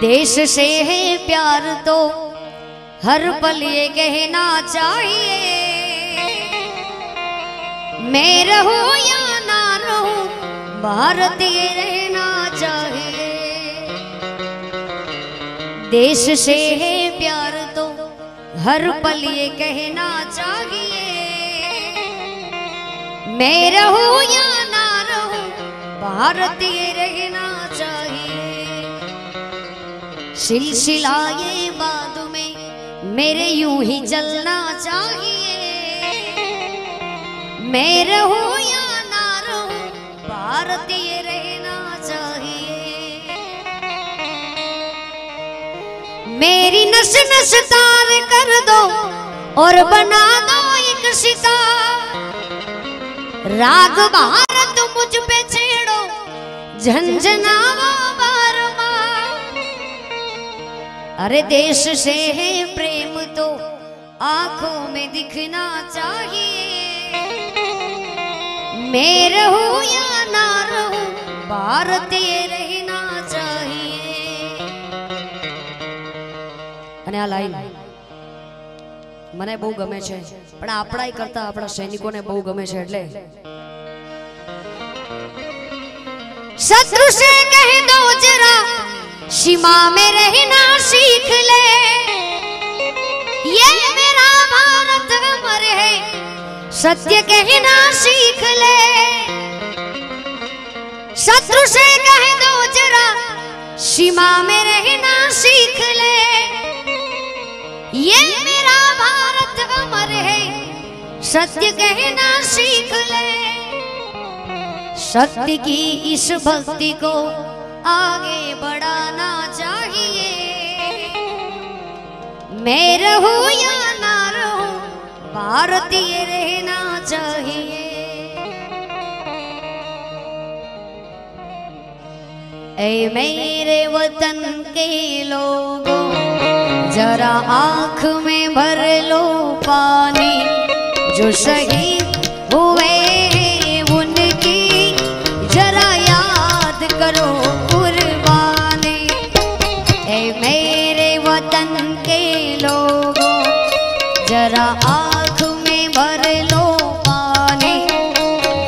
देश से है प्यार तो हर पल ये कहना चाहिए। मैं रहूँ या ना रहूँ भारतीय रहना चाहिए। देश से है प्यार तो हर पल ये कहना चाहिए। मैं रहूँ या ना रहूँ भारतीय सिलसिला ये बाद में मेरे यूँ ही चलना चाहिए। मैं रहूँ या ना रहूँ भारतीय रहना चाहिए। मेरी नस नस तार कर दो और बना दो एक सितार। राग भारत मुझ पे छेड़ो, झंझनावा अरे देश से है प्रेम तो आंखों में दिखना चाहिए मैं रहूं या ना रहूं भारतीय रहना चाहिए અને આ લાઈન મને બહુ ગમે છે પણ આપણા કરતા આપણા સૈનિકોને બહુ ગમે છે એટલે शत्रु से कह दो जरा सीमा में रहना सीख ले। ये मेरा भारत अमर है, सत्य कहना सीख ले। शत्रु से कह दो जरा सीमा में रहना सीख ले। ये मेरा भारत अमर है, सत्य कहना सीख ले। सत्य की इस भक्ति को आगे बढ़ाना चाहिए। मैं रहूँ या ना रहूँ, भारतीय रहना चाहिए। ऐ मेरे वतन के लोगों, जरा आँख में भर लो पानी। जो शहीद हुए उनकी जरा याद करो। जरा आँख में भर लो पानी।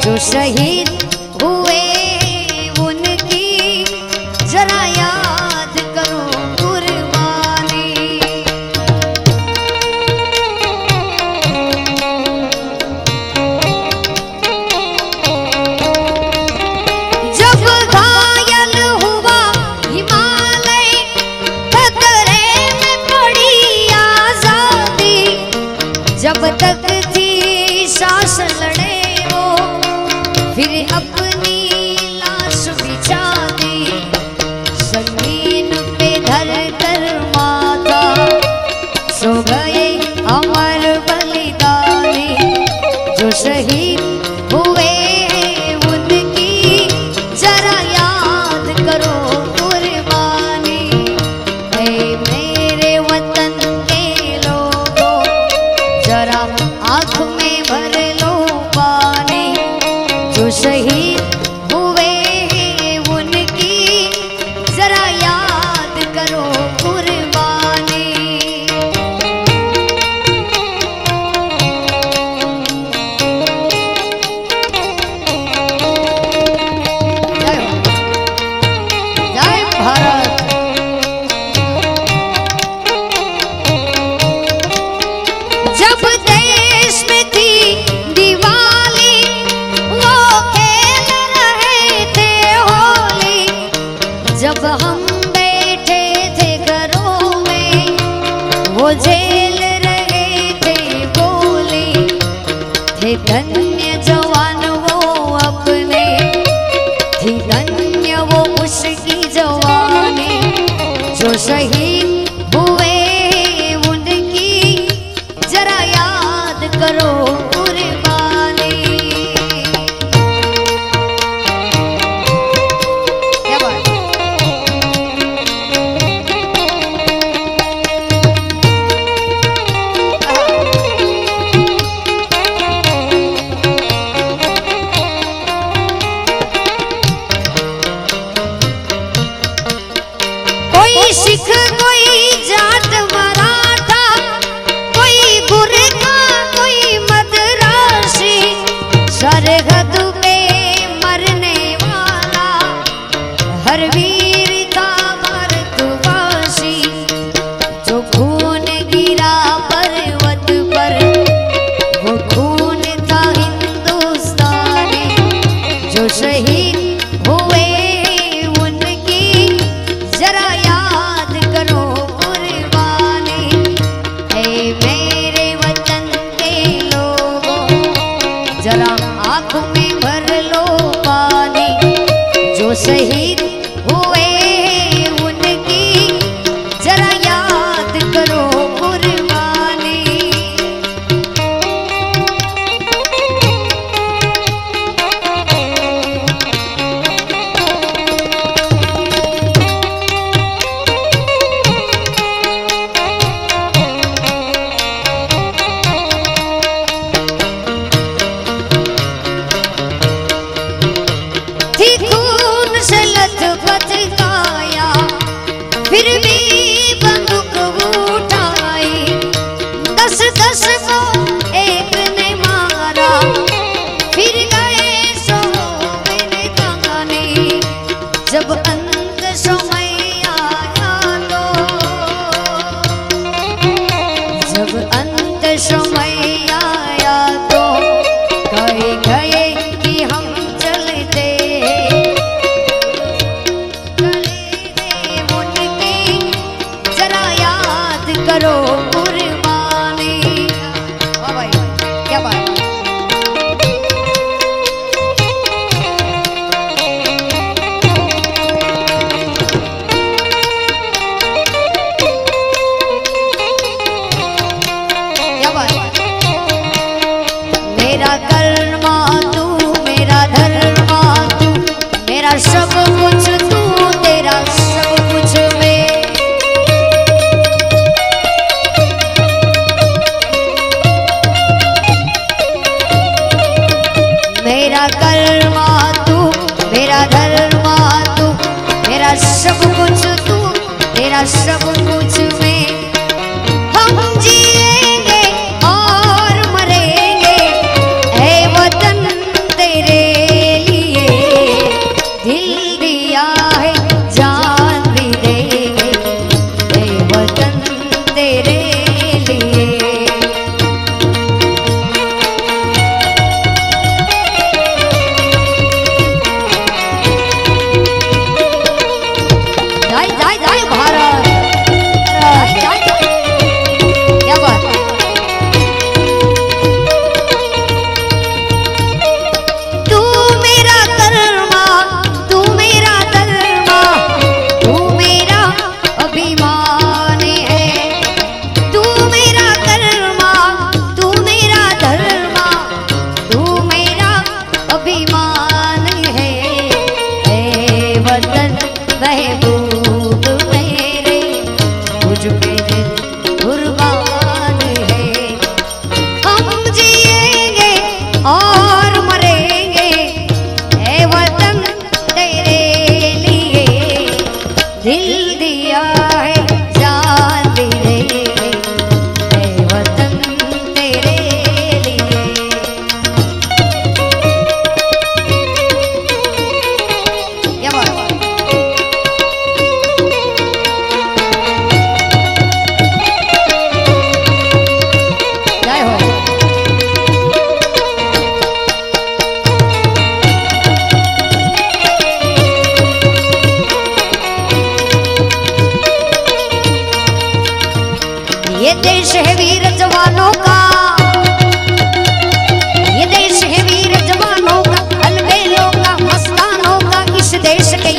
जो शहीद जरा आँख में भर लो। achei करो क्या बात मेरा कर्मा तू मेरा धर्मा तू मेरा सब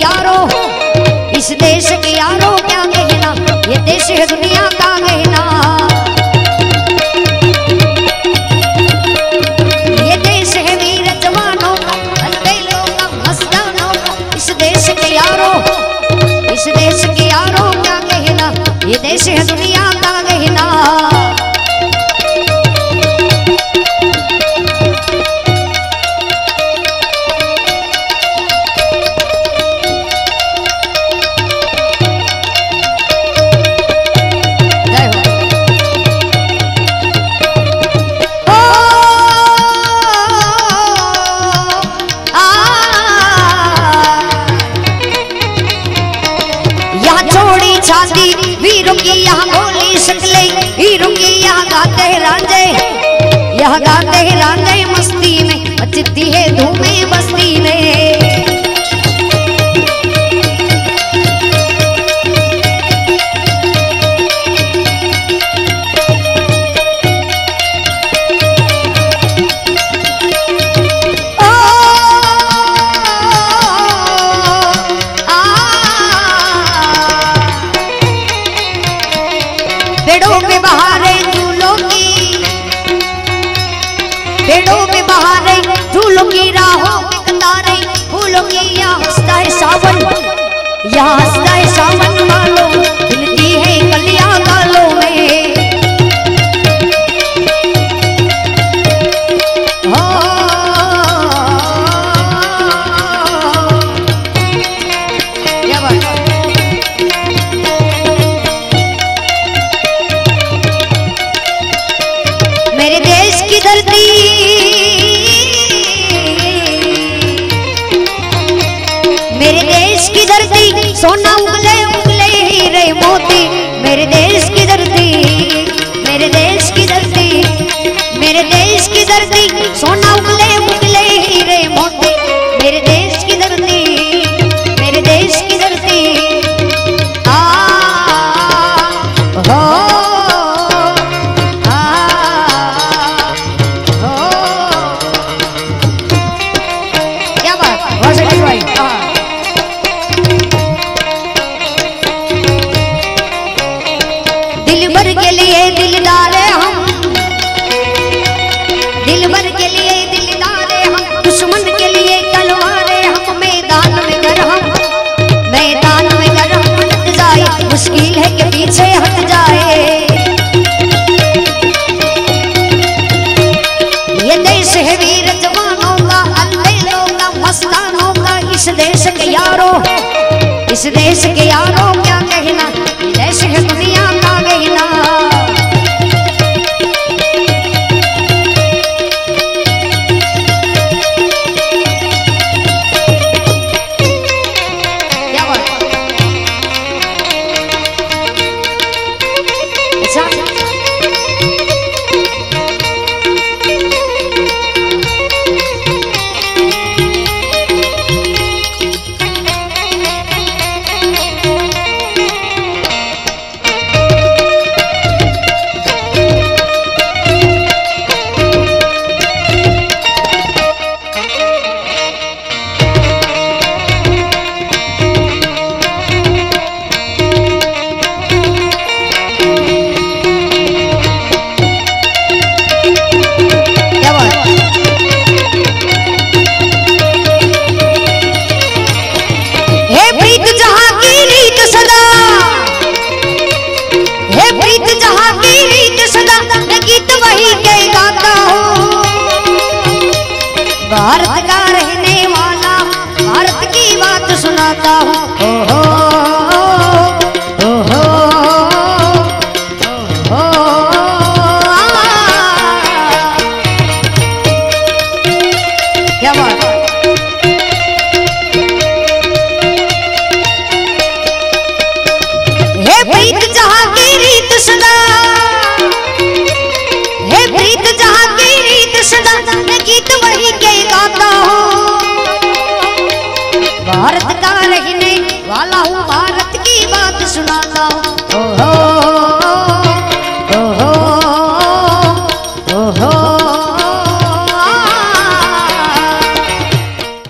यारो। गाते रांदे मस्ती में मचती है धूमे बस्ती में पेड़ों के बहारे Yes, I इस देश के भारत का रहने वाला भारत की बात सुनाता हूँ। हाँ, हाँ। শোনা দাও